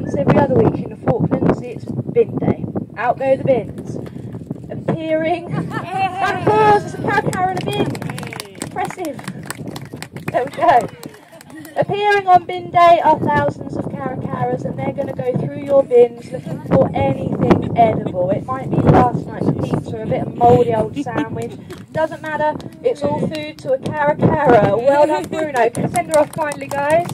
once every other week in the Falklands, it's bin day. Out go the bins. Appearing. Round of applause, it's a proud of bin. Impressive. There we go. Appearing on bin day are thousands of caracaras and they're going to go through your bins looking for anything edible. It might be last night's pizza, a bit of mouldy old sandwich. Doesn't matter, it's all food to a caracara. Well done Bruno. Can send her off kindly guys?